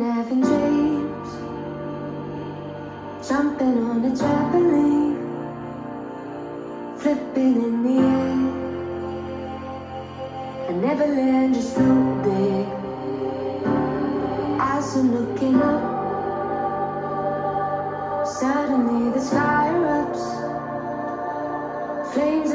having dreams. Jumping on a trampoline. Flipping in the air. I never land just big Eyes are looking up. Suddenly the sky erupts. Flames